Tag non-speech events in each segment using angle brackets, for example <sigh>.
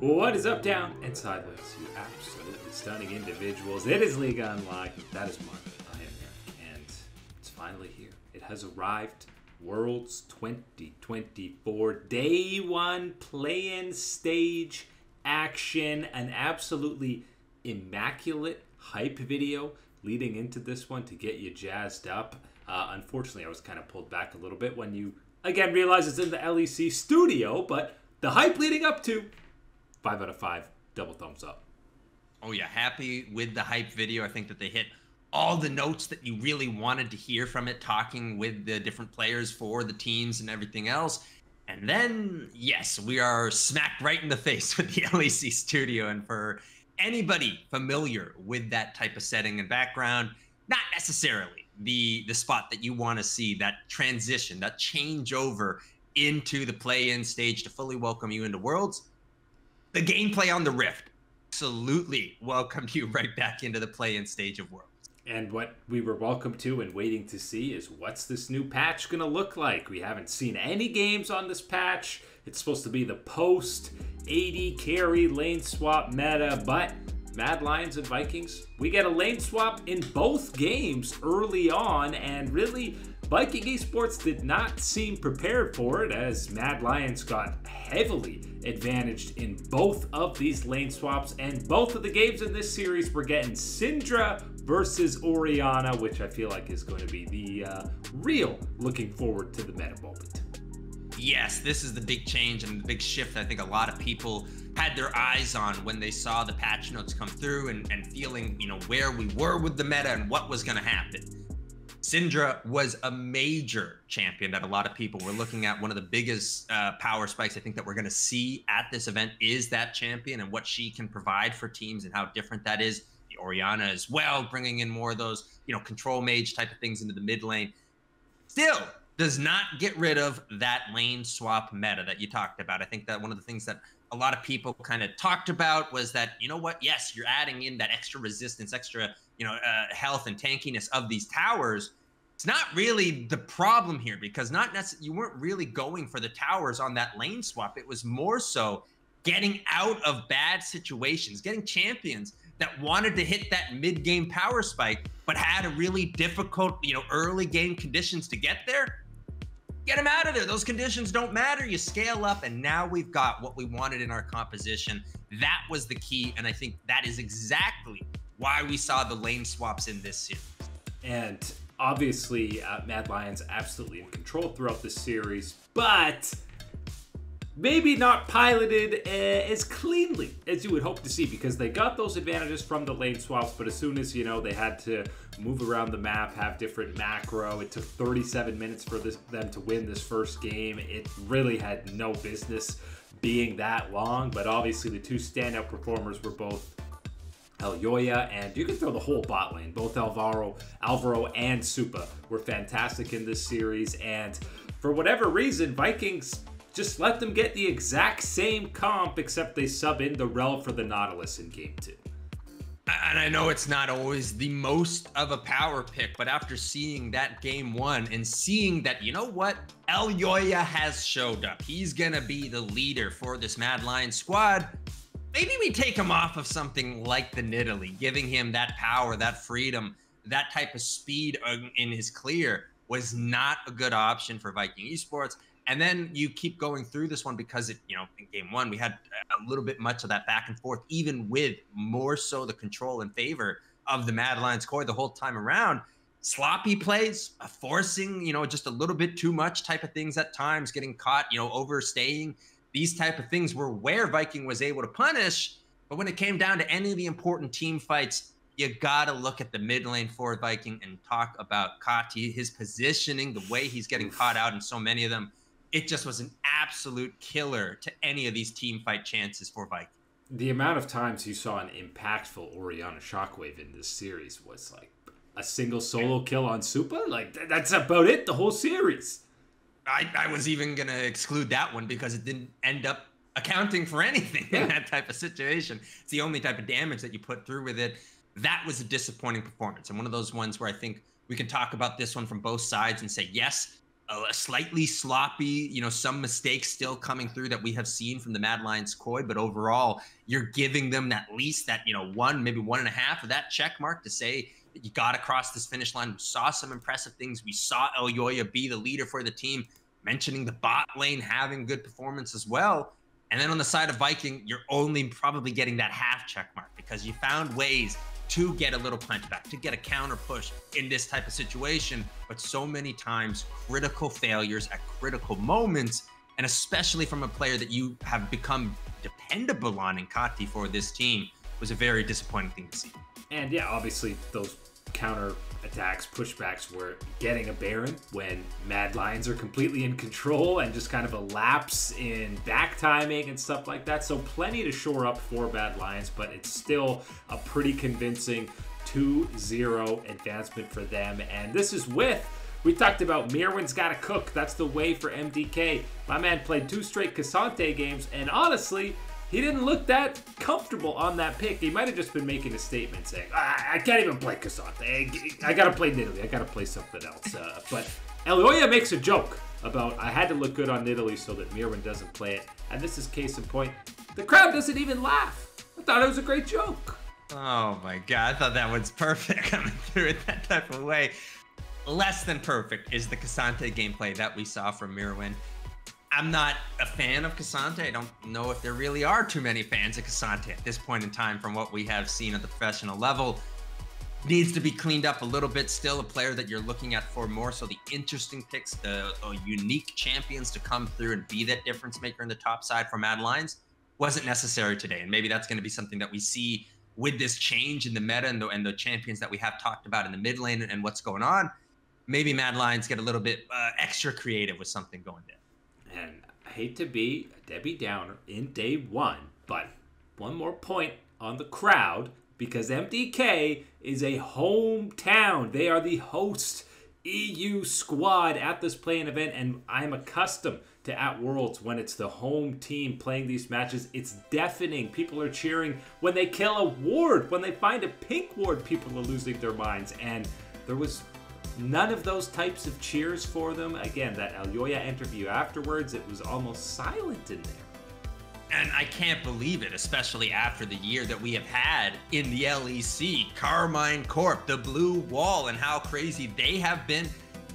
What is up, down, and sideways, you absolutely stunning individuals? It is League on Lock. That is Mark. I am Eric, and it's finally here. It has arrived. Worlds 2024 Day 1 play-in stage action. An absolutely immaculate hype video leading into this one to get you jazzed up. Uh, unfortunately, I was kind of pulled back a little bit when you, again, realize it's in the LEC studio, but the hype leading up to five out of five, double thumbs up. Oh yeah, happy with the hype video. I think that they hit all the notes that you really wanted to hear from it, talking with the different players for the teams and everything else. And then, yes, we are smacked right in the face <laughs> with the LEC studio. And for anybody familiar with that type of setting and background, not necessarily the the spot that you want to see, that transition, that changeover into the play-in stage to fully welcome you into Worlds the gameplay on the Rift absolutely welcomed you right back into the play-in stage of Worlds. And what we were welcome to and waiting to see is what's this new patch going to look like? We haven't seen any games on this patch. It's supposed to be the post AD carry lane swap meta, but Mad Lions and Vikings, we get a lane swap in both games early on, and really Viking Esports did not seem prepared for it as Mad Lions got heavily advantaged in both of these lane swaps, and both of the games in this series we're getting Syndra versus Orianna, which I feel like is going to be the uh, real looking forward to the meta moment. Yes, this is the big change and the big shift I think a lot of people had their eyes on when they saw the patch notes come through and, and feeling, you know, where we were with the meta and what was going to happen. Syndra was a major champion that a lot of people were looking at. One of the biggest uh, power spikes I think that we're going to see at this event is that champion and what she can provide for teams and how different that is. The Orianna as well, bringing in more of those, you know, control mage type of things into the mid lane. Still does not get rid of that lane swap meta that you talked about. I think that one of the things that a lot of people kind of talked about was that you know what yes you're adding in that extra resistance extra you know uh, health and tankiness of these towers it's not really the problem here because not necessarily you weren't really going for the towers on that lane swap it was more so getting out of bad situations getting champions that wanted to hit that mid game power spike but had a really difficult you know early game conditions to get there get them out of there. Those conditions don't matter. You scale up, and now we've got what we wanted in our composition. That was the key, and I think that is exactly why we saw the lane swaps in this series. And obviously, uh, Mad Lions absolutely in control throughout the series, but maybe not piloted uh, as cleanly as you would hope to see because they got those advantages from the lane swaps but as soon as you know they had to move around the map have different macro it took 37 minutes for this, them to win this first game it really had no business being that long but obviously the two standout performers were both Elyoya, and you can throw the whole bot lane. Both Alvaro, Alvaro and Supa were fantastic in this series, and for whatever reason, Vikings just let them get the exact same comp, except they sub in the Rell for the Nautilus in game two. And I know it's not always the most of a power pick, but after seeing that game one and seeing that, you know what? Elyoya has showed up. He's going to be the leader for this Mad Lion squad. Maybe we take him off of something like the Nidalee, giving him that power, that freedom, that type of speed in his clear was not a good option for Viking Esports. And then you keep going through this one because it, you know, in game one, we had a little bit much of that back and forth, even with more so the control in favor of the Mad Lions core the whole time around. Sloppy plays, forcing, you know, just a little bit too much type of things at times, getting caught, you know, overstaying. These type of things were where Viking was able to punish. But when it came down to any of the important team fights, you got to look at the mid lane for Viking and talk about Kati, his positioning, the way he's getting caught out in so many of them it just was an absolute killer to any of these team fight chances for Viking. The amount of times you saw an impactful Orianna Shockwave in this series was like a single solo kill on Supa. Like that's about it the whole series. I, I was even gonna exclude that one because it didn't end up accounting for anything in that type of situation. It's the only type of damage that you put through with it. That was a disappointing performance and one of those ones where I think we can talk about this one from both sides and say yes, a slightly sloppy, you know, some mistakes still coming through that we have seen from the Mad Lions Koi, but overall, you're giving them at least that, you know, one, maybe one and a half of that check mark to say you got across this finish line. We saw some impressive things. We saw Elyoya be the leader for the team, mentioning the bot lane having good performance as well. And then on the side of Viking, you're only probably getting that half check mark because you found ways to get a little punch back, to get a counter push in this type of situation. But so many times, critical failures at critical moments, and especially from a player that you have become dependable on in Kati for this team, was a very disappointing thing to see. And yeah, obviously, those counter attacks, pushbacks were getting a Baron when Mad Lions are completely in control and just kind of a lapse in back timing and stuff like that. So plenty to shore up for Mad Lions, but it's still a pretty convincing 2-0 advancement for them. And this is with we talked about Myrwn's got to cook. That's the way for MDK. My man played two straight K'Sante games, and honestly, he didn't look that comfortable on that pick. He might have just been making a statement saying, I, I can't even play K'Sante. I, I got to play Nidalee. I got to play something else. Uh, but Elyoya makes a joke about I had to look good on Nidalee so that Myrwn doesn't play it. And this is case in point. The crowd doesn't even laugh. I thought it was a great joke. Oh my god, I thought that was <laughs> perfect coming through it that type of way. Less than perfect is the K'Sante gameplay that we saw from Myrwn. I'm not a fan of K'Sante. I don't know if there really are too many fans of K'Sante at this point in time from what we have seen at the professional level. Needs to be cleaned up a little bit still. A player that you're looking at for more so the interesting picks, the, the unique champions to come through and be that difference maker in the top side for Mad Lions wasn't necessary today. And maybe that's going to be something that we see with this change in the meta and the, and the champions that we have talked about in the mid lane and what's going on. Maybe Mad Lions get a little bit uh, extra creative with something going there and I hate to be a Debbie Downer in day one, but one more point on the crowd because MDK is a hometown. They are the host EU squad at this playing event, and I'm accustomed to at Worlds when it's the home team playing these matches. It's deafening. People are cheering when they kill a ward. When they find a pink ward, people are losing their minds. And there was None of those types of cheers for them. Again, that Elyoya interview afterwards, it was almost silent in there. And I can't believe it, especially after the year that we have had in the LEC, Karmine Corp, the Blue Wall, and how crazy they have been,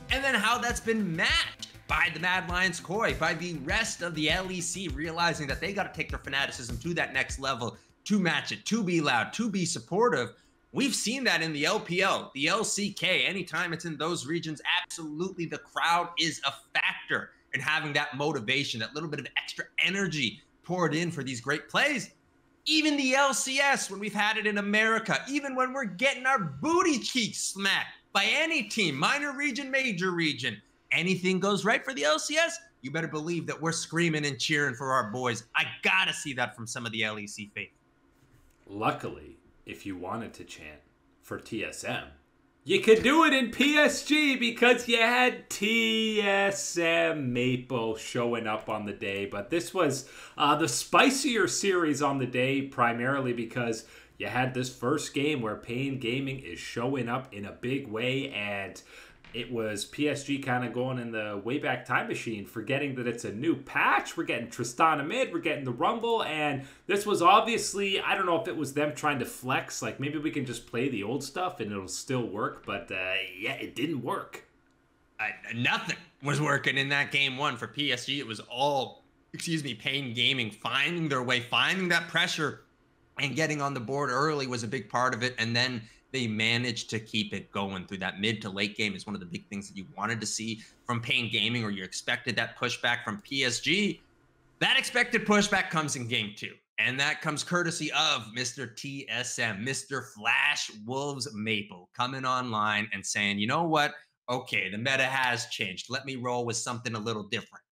and then how that's been matched by the Mad Lions Koi, by the rest of the LEC, realizing that they got to take their fanaticism to that next level to match it, to be loud, to be supportive. We've seen that in the LPL, the LCK. Anytime it's in those regions, absolutely the crowd is a factor in having that motivation, that little bit of extra energy poured in for these great plays. Even the LCS, when we've had it in America, even when we're getting our booty cheeks smacked by any team, minor region, major region, anything goes right for the LCS, you better believe that we're screaming and cheering for our boys. I gotta see that from some of the LEC faith. Luckily, if you wanted to chant for TSM, you could do it in PSG because you had TSM Maple showing up on the day. But this was uh, the spicier series on the day, primarily because you had this first game where Pain Gaming is showing up in a big way and it was PSG kind of going in the way back Time Machine, forgetting that it's a new patch. We're getting Tristana mid, we're getting the Rumble, and this was obviously, I don't know if it was them trying to flex, like maybe we can just play the old stuff and it'll still work, but uh, yeah, it didn't work. Nothing was working in that game one for PSG. It was all, excuse me, Pain Gaming finding their way, finding that pressure, and getting on the board early was a big part of it. And then they managed to keep it going through that mid to late game is one of the big things that you wanted to see from Pain Gaming, or you expected that pushback from PSG. That expected pushback comes in game two. And that comes courtesy of Mr. TSM, Mr. Flash Wolves Maple coming online and saying, you know what? Okay, the meta has changed. Let me roll with something a little different.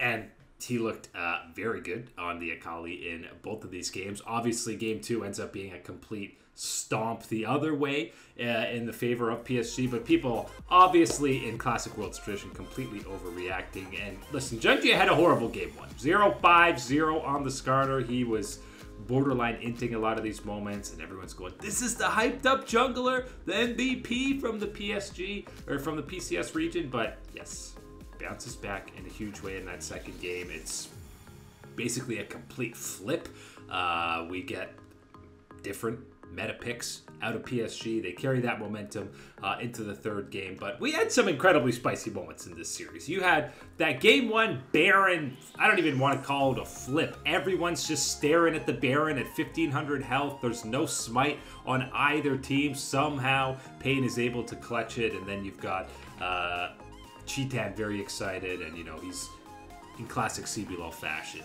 And he looked uh, very good on the Akali in both of these games. Obviously, game two ends up being a complete stomp the other way uh, in the favor of PSG. But people, obviously, in Classic World's tradition, completely overreacting. And listen, JunJia had a horrible game one 0 5 0 on the Skarner. He was borderline inting a lot of these moments, and everyone's going, "This is the hyped up jungler, the MVP from the PSG or from the PCS region." But yes, bounces back in a huge way in that second game. It's basically a complete flip. Uh, we get different meta picks out of PSG. They carry that momentum uh, into the third game. But we had some incredibly spicy moments in this series. You had that game one Baron, I don't even want to call it a flip. Everyone's just staring at the Baron at 1500 health. There's no smite on either team. Somehow, Pain is able to clutch it. And then you've got uh, Cheetan very excited. And, you know, he's in classic CBLOL fashion.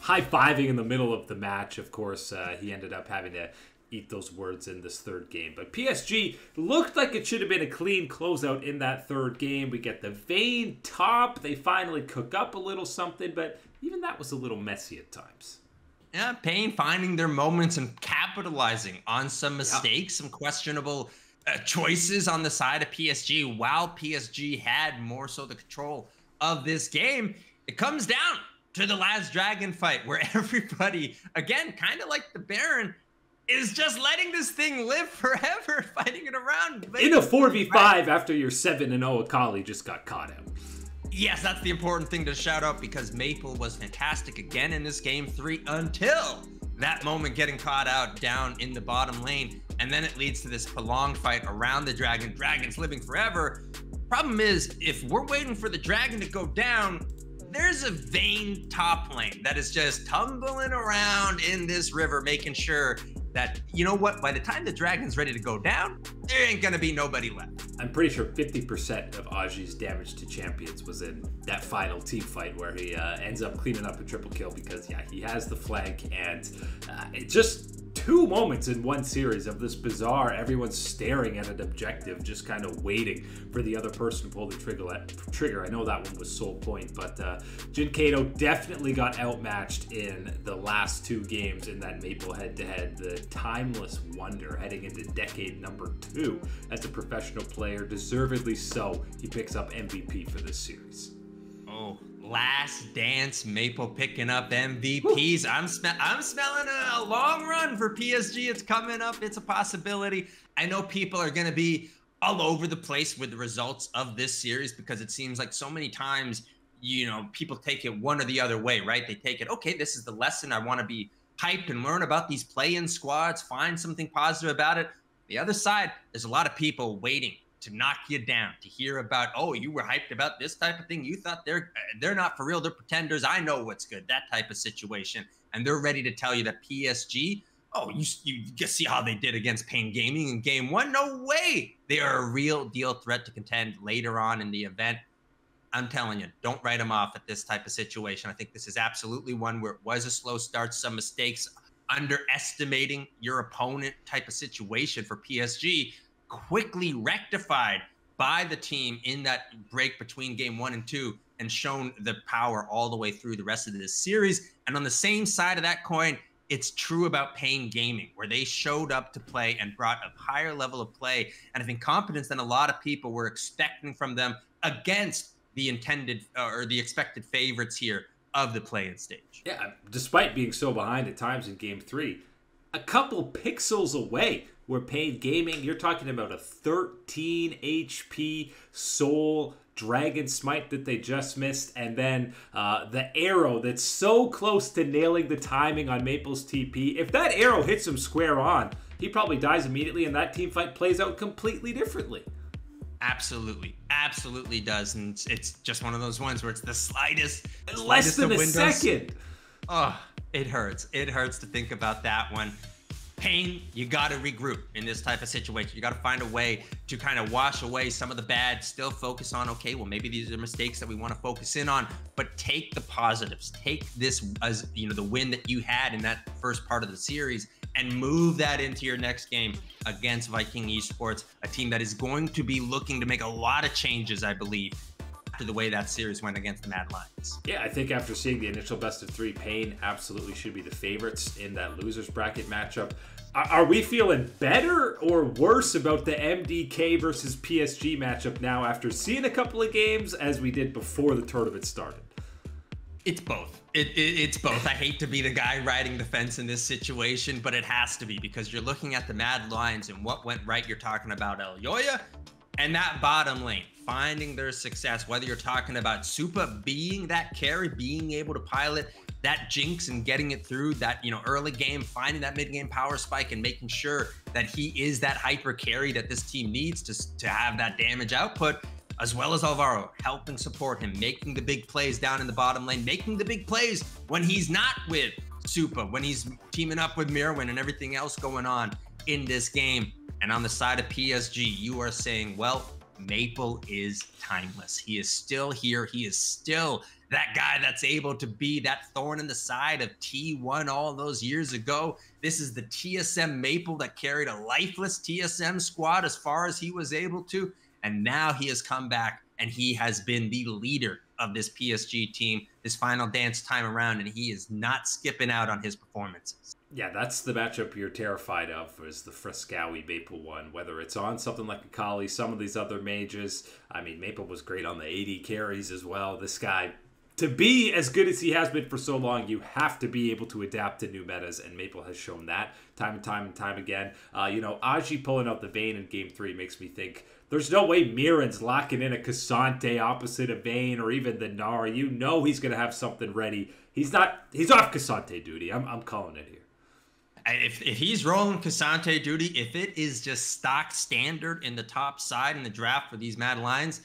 High fiving in the middle of the match. Of course, uh, he ended up having to eat those words in this third game. But PSG looked like it should have been a clean closeout in that third game. We get the Vayne top. They finally cook up a little something, but even that was a little messy at times. Yeah, Pain finding their moments and capitalizing on some mistakes, some questionable uh, choices on the side of PSG. While PSG had more so the control of this game, it comes down to the last dragon fight where <laughs> everybody, again, kind of like the Baron, is just letting this thing live forever, <laughs> fighting it around. In a 4v5 right. after your 7 and 0 Akali just got caught out. Yes, that's the important thing to shout out because Maple was fantastic again in this game three until that moment getting caught out down in the bottom lane. And then it leads to this prolonged fight around the dragon. Dragon's living forever. Problem is, if we're waiting for the dragon to go down, there's a Vayne top lane that is just tumbling around in this river, making sure that you know what by the time the dragon's ready to go down there ain't gonna be nobody left. I'm pretty sure 50% of Azhi's damage to champions was in that final team fight where he uh, ends up cleaning up a triple kill because yeah he has the flank and uh, it just two moments in one series of this bizarre everyone's staring at an objective just kind of waiting for the other person to pull the trigger trigger. I know that one was soul Point but uh, dyNquedo definitely got outmatched in the last two games in that maple head-to-head the timeless wonder heading into decade number two as a professional player deservedly so. He picks up mvp for this series. Oh last dance Maple picking up MVPs. I'm sm- I'm smelling a, a, long run for PSG. It's coming up. It's a possibility. I know people are going to be all over the place with the results of this series because it seems like so many times, you know, people take it one or the other way, right? They take it, okay, this is the lesson. I want to be hyped and learn about these play-in squads, find something positive about it. The other side, there's a lot of people waiting to knock you down, to hear about, oh, you were hyped about this type of thing. You thought they're uh, they're not for real, they're pretenders. I know what's good. That type of situation, and they're ready to tell you that PSG. Oh, you you just see how they did against Pain Gaming in Game One? No way. They are a real deal threat to contend later on in the event. I'm telling you, don't write them off at this type of situation. I think this is absolutely one where it was a slow start, some mistakes, underestimating your opponent type of situation for PSG quickly rectified by the team in that break between game one and two and shown the power all the way through the rest of this series. And on the same side of that coin, it's true about Pain Gaming, where they showed up to play and brought a higher level of play and I think competence than a lot of people were expecting from them against the intended uh, or the expected favorites here of the play-in stage. Yeah, despite being so behind at times in game three, a couple pixels away were Pain Gaming. You're talking about a 13 HP Soul Dragon Smite that they just missed, and then uh, the arrow that's so close to nailing the timing on Maple's TP. If that arrow hits him square on, he probably dies immediately, and that team fight plays out completely differently. Absolutely, absolutely does, and it's just one of those ones where it's the slightest, less than a windows. second. Oh, it hurts. It hurts to think about that one. Pain, you got to regroup in this type of situation. You got to find a way to kind of wash away some of the bad, still focus on, okay, well, maybe these are mistakes that we want to focus in on, but take the positives. Take this as, you know, the win that you had in that first part of the series and move that into your next game against Viking Esports, a team that is going to be looking to make a lot of changes, I believe, the way that series went against the Mad Lions. Yeah, I think after seeing the initial best of three, Pain absolutely should be the favorites in that losers bracket matchup. Are we feeling better or worse about the MDK versus PSG matchup now after seeing a couple of games as we did before the tournament started? It's both. It, it, it's both. I hate to be the guy riding the fence in this situation, but it has to be because you're looking at the Mad lines and what went right. You're talking about Elyoya and that bottom lane finding their success. Whether you're talking about Supa being that carry, being able to pilot that jinx and getting it through that you know early game, finding that mid game power spike and making sure that he is that hyper carry that this team needs to to have that damage output as well as Alvaro, helping support him, making the big plays down in the bottom lane, making the big plays when he's not with Supa, when he's teaming up with Myrwn and everything else going on in this game. And on the side of PSG, you are saying, well, Maple is timeless. He is still here. He is still that guy that's able to be that thorn in the side of T1 all those years ago. This is the TSM Maple that carried a lifeless TSM squad as far as he was able to. And now he has come back and he has been the leader of this PSG team his final dance time around, and he is not skipping out on his performances. Yeah, that's the matchup you're terrified of is the Fresskowy Maple one. Whether it's on something like Akali, some of these other mages. I mean, Maple was great on the AD carries as well. This guy, to be as good as he has been for so long, you have to be able to adapt to new metas, and Maple has shown that time and time and time again. Uh, you know, Azhi pulling out the Vayne in Game Three makes me think there's no way Myrwn's locking in a K'Sante opposite of Vayne or even the Gnar. You know he's going to have something ready. He's not. He's off K'Sante duty. I'm, I'm calling it here. If, if he's rolling K'Sante duty, if it is just stock standard in the top side in the draft for these Mad Lions,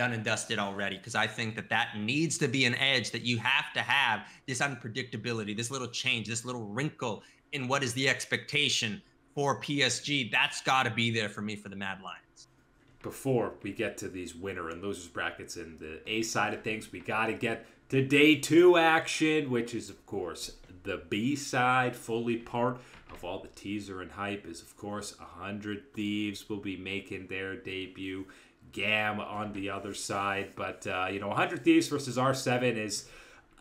done and dusted already. Because I think that that needs to be an edge that you have to have this unpredictability, this little change, this little wrinkle in what is the expectation for PSG. That's got to be there for me for the Mad Lions before we get to these winner and losers brackets and the A side of things, we got to get to day two action, which is, of course, the B side, fully part of all the teaser and hype, is, of course, 100 Thieves will be making their debut. Gam on the other side. But, uh, you know, 100 Thieves versus R7 is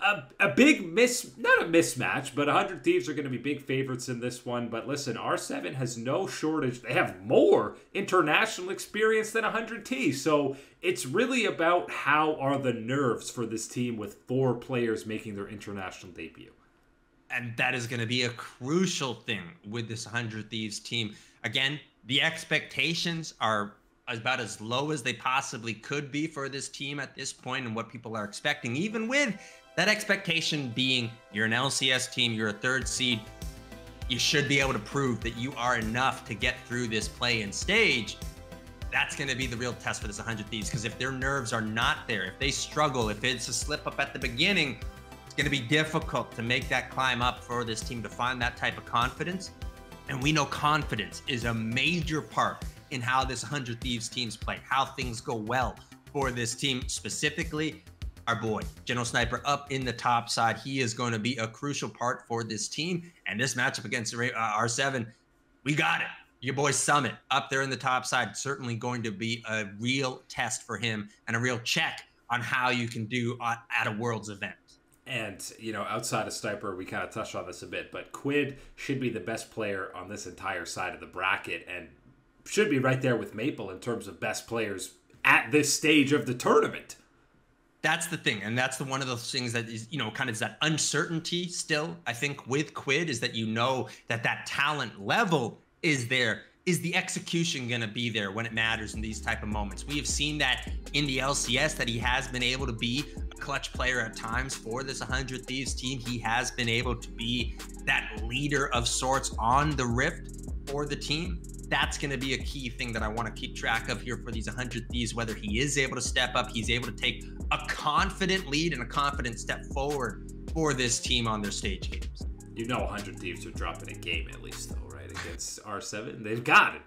a, a big miss, not a mismatch, but 100 Thieves are going to be big favorites in this one. But listen, R7 has no shortage. They have more international experience than 100 T. So it's really about how are the nerves for this team with four players making their international debut. And that is going to be a crucial thing with this 100 Thieves team. Again, the expectations are about as low as they possibly could be for this team at this point and what people are expecting, even with that expectation being you're an LCS team, you're a third seed, you should be able to prove that you are enough to get through this play in stage. That's going to be the real test for this 100 Thieves because if their nerves are not there, if they struggle, if it's a slip up at the beginning, it's going to be difficult to make that climb up for this team to find that type of confidence. And we know confidence is a major part in how this 100 Thieves teams play, how things go well for this team specifically our boy, General Sniper, up in the top side. He is going to be a crucial part for this team. And this matchup against uh, R7, we got it. Your boy Summit up there in the top side, certainly going to be a real test for him and a real check on how you can do at a Worlds event. And, you know, outside of Sniper, we kind of touched on this a bit, but Quid should be the best player on this entire side of the bracket and should be right there with Maple in terms of best players at this stage of the tournament. That's the thing and that's the one of those things that is you know kind of is that uncertainty still i think with quid is that you know that that talent level is there. Is the execution going to be there when it matters in these type of moments? We have seen that in the lcs that he has been able to be a clutch player at times for this 100 thieves team. He has been able to be that leader of sorts on the rift for the team that's going to be a key thing that I want to keep track of here for these 100 Thieves, whether he is able to step up, he's able to take a confident lead and a confident step forward for this team on their stage games. You know 100 Thieves are dropping a game at least, though, right? Against R7. They've got it.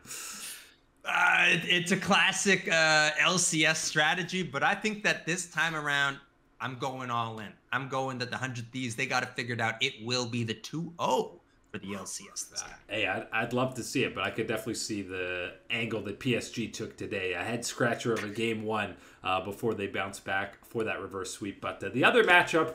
Uh, it's a classic uh, LCS strategy, but I think that this time around, I'm going all in. I'm going that the 100 Thieves, they got it figured out. It will be the 2 0 for the LCS this time. Hey, I'd, I'd love to see it, but I could definitely see the angle that PSG took today. A head scratcher of a game one uh, before they bounce back for that reverse sweep. But uh, the other matchup,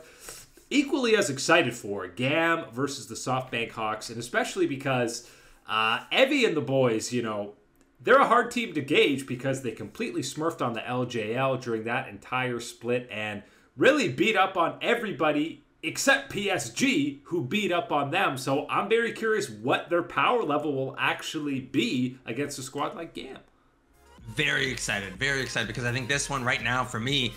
equally as excited for Gam versus the SoftBank Hawks, and especially because uh, Evi and the boys, you know, they're a hard team to gauge because they completely smurfed on the LJL during that entire split and really beat up on everybody except PSG, who beat up on them. So I'm very curious what their power level will actually be against a squad like GAM. Very excited, very excited because I think this one right now for me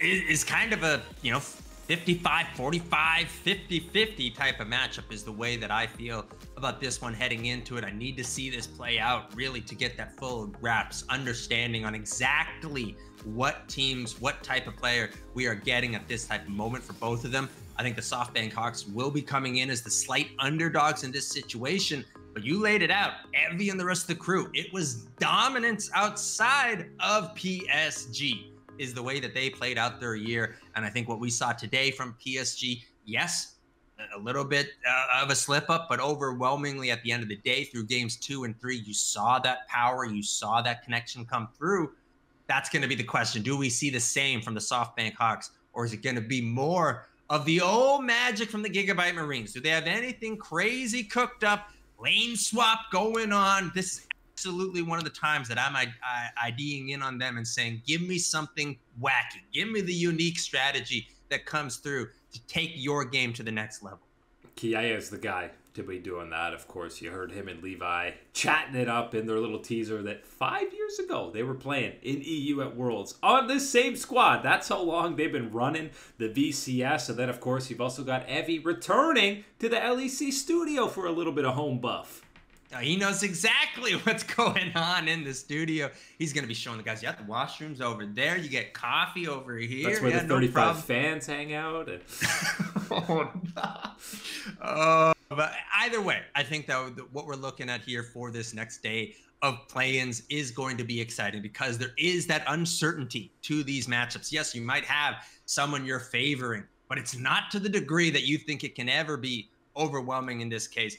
is, is kind of a, you know, 55 45 50 50 type of matchup is the way that I feel about this one heading into it. I need to see this play out really to get that full grasp, understanding on exactly what teams, what type of player we are getting at this type of moment for both of them. I think the SoftBank Hawks will be coming in as the slight underdogs in this situation, but you laid it out. Evi and the rest of the crew, it was dominance outside of PSG is the way that they played out their year. And I think what we saw today from PSG, yes, a little bit uh, of a slip up, but overwhelmingly at the end of the day, through games two and three, you saw that power, you saw that connection come through. That's going to be the question. Do we see the same from the SoftBank Hawks, or is it going to be more of the old magic from the Gigabyte Marines? Do they have anything crazy cooked up, lane swap going on? This is absolutely one of the times that I'm I, I, IDing in on them and saying, give me something wacky, give me the unique strategy that comes through to take your game to the next level. Kiaya is the guy to be doing that. Of course, you heard him and Levi chatting it up in their little teaser that five years ago they were playing in EU at Worlds on this same squad. That's how long they've been running the VCS. And then, of course, you've also got Evi returning to the LEC studio for a little bit of home buff. Uh, he knows exactly <laughs> what's going on in the studio. He's going to be showing the guys, yeah, the washrooms over there. You get coffee over here. That's where yeah, the 35 no fans hang out. And... <laughs> oh, no. Uh, <laughs> but either way, I think that what we're looking at here for this next day of play-ins is going to be exciting because there is that uncertainty to these matchups. Yes, you might have someone you're favoring, but it's not to the degree that you think it can ever be overwhelming in this case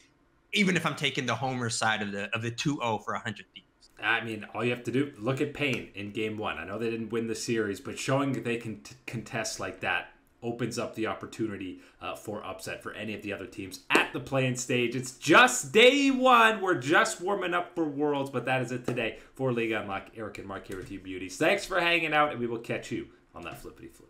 even if I'm taking the homer side of the of the 2-0 for 100 teams. I mean, all you have to do look at Pain in Game One. I know they didn't win the series, but showing that they can t- contest like that opens up the opportunity uh, for upset for any of the other teams at the playing stage. It's just day one. We're just warming up for Worlds, but that is it today for League on Lock. Eric and Mark here with you, beauties. Thanks for hanging out, and we will catch you on that flippity flip.